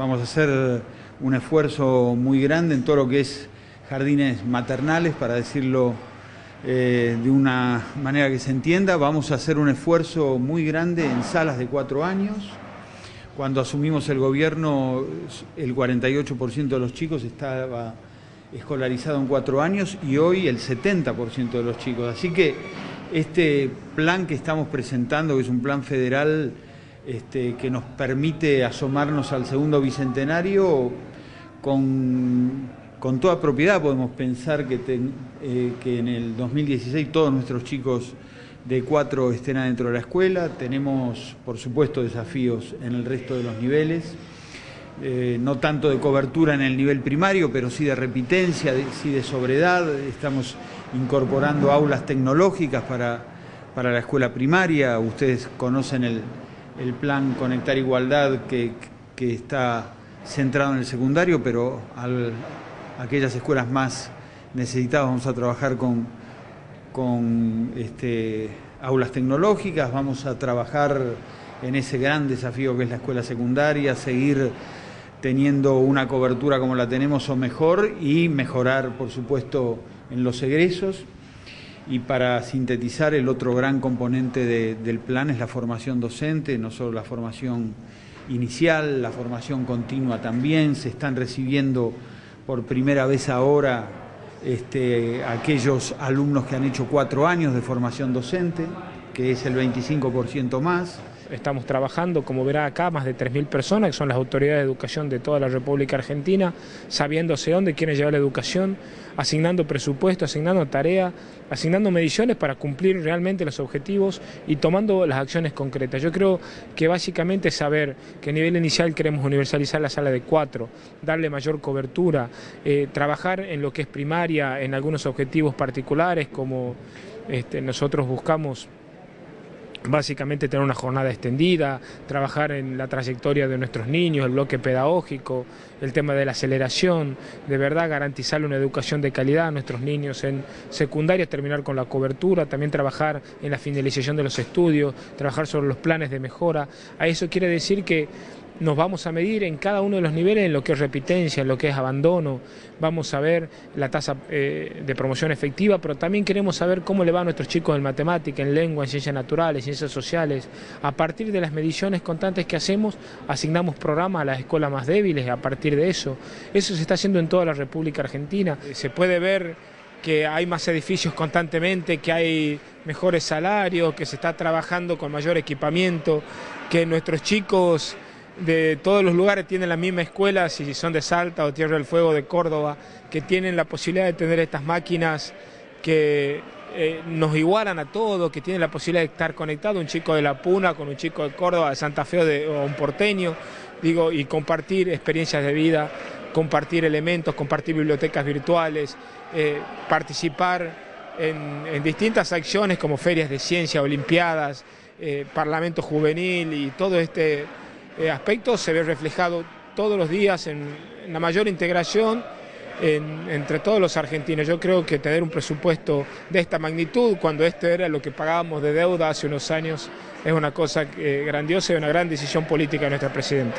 Vamos a hacer un esfuerzo muy grande en todo lo que es jardines maternales, para decirlo eh, de una manera que se entienda. Vamos a hacer un esfuerzo muy grande en salas de cuatro años. Cuando asumimos el gobierno, el 48% de los chicos estaba escolarizado en cuatro años y hoy el 70% de los chicos. Así que este plan que estamos presentando, que es un plan federal este, que nos permite asomarnos al segundo bicentenario, con, toda propiedad podemos pensar que, eh, que en el 2016 todos nuestros chicos de cuatro estén adentro de la escuela. Tenemos, por supuesto, desafíos en el resto de los niveles. Eh, no tanto de cobertura en el nivel primario, pero sí de repitencia, sí de sobredad. Estamos incorporando aulas tecnológicas para, para la escuela primaria. Ustedes conocen el, plan Conectar Igualdad que, está centrado en el secundario, pero al, aquellas escuelas más necesitadas vamos a trabajar con, con este, aulas tecnológicas, vamos a trabajar en ese gran desafío que es la escuela secundaria, seguir teniendo una cobertura como la tenemos o mejor y mejorar, por supuesto, en los egresos. Y para sintetizar, el otro gran componente del plan es la formación docente, no solo la formación inicial, la formación continua también. Se están recibiendo por primera vez ahora este, aquellos alumnos que han hecho cuatro años de formación docente, es el 25% más. Estamos trabajando, como verá acá, más de 3.000 personas, que son las autoridades de educación de toda la República Argentina, sabiéndose dónde quieren llevar la educación, asignando presupuesto, asignando tarea, asignando mediciones para cumplir realmente los objetivos y tomando las acciones concretas. Yo creo que básicamente saber que a nivel inicial queremos universalizar la sala de cuatro, darle mayor cobertura, eh, trabajar en lo que es primaria, en algunos objetivos particulares, como este, nosotros buscamos básicamente tener una jornada extendida, trabajar en la trayectoria de nuestros niños, el bloque pedagógico, el tema de la aceleración, de verdad garantizarle una educación de calidad a nuestros niños en secundaria, terminar con la cobertura, también trabajar en la finalización de los estudios, trabajar sobre los planes de mejora. A eso quiere decir que nos vamos a medir en cada uno de los niveles en lo que es repitencia, en lo que es abandono, vamos a ver la tasa eh, de promoción efectiva, pero también queremos saber cómo le va a nuestros chicos en matemática, en lengua, en ciencias naturales, ciencias sociales. A partir de las mediciones constantes que hacemos, asignamos programas a las escuelas más débiles, a partir de eso. Eso se está haciendo en toda la República Argentina. Se puede ver que hay más edificios constantemente, que hay mejores salarios, que se está trabajando con mayor equipamiento, que nuestros chicos de todos los lugares tienen la misma escuela, si son de Salta o Tierra del Fuego de Córdoba, que tienen la posibilidad de tener estas máquinas que eh, nos igualan a todos, que tienen la posibilidad de estar conectado un chico de La Puna con un chico de Córdoba, de Santa Fe o, un porteño, digo, y compartir experiencias de vida, compartir elementos, compartir bibliotecas virtuales, eh, participar en, distintas acciones como ferias de ciencia, olimpiadas, eh, parlamento juvenil y todo este eh, aspecto se ve reflejado todos los días en, la mayor integración entre todos los argentinos. Yo creo que tener un presupuesto de esta magnitud, cuando este era lo que pagábamos de deuda hace unos años, es una cosa eh, grandiosa y una gran decisión política de nuestra presidenta.